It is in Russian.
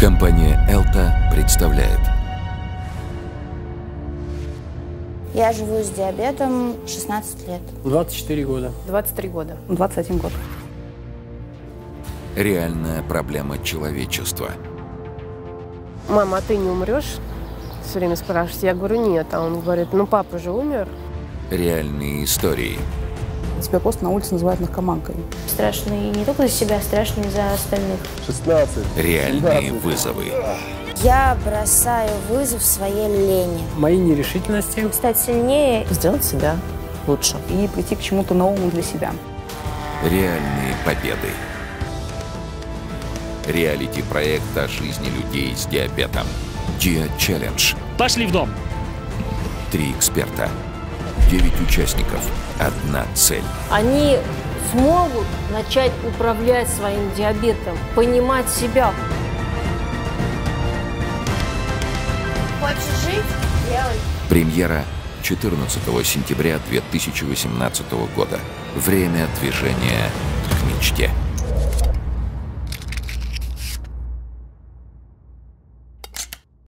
Компания «Элта» представляет Я живу с диабетом 16 лет. 24 года. 23 года. 21 год. реальная проблема человечества. Мама, а ты не умрешь? Все время спрашиваете. Я говорю, нет. А он говорит, ну папа же умер. Реальные истории. Тебя просто на улице называют наркоманкой. Страшно и не только за себя, страшно и за остальных. 16. Реальные вызовы. Я бросаю вызов своей лени. Мои нерешительности. Стать сильнее Сделать себя лучше. И прийти к чему-то новому для себя. Реальные победы. Реалити-проект о жизни людей с диабетом. Диа Челлендж. Пошли в дом. Три эксперта. Девять участников. Одна цель. они смогут начать управлять своим диабетом, понимать себя. Хочешь жить? Делай. Премьера 14 сентября 2018 года. Время движения к мечте.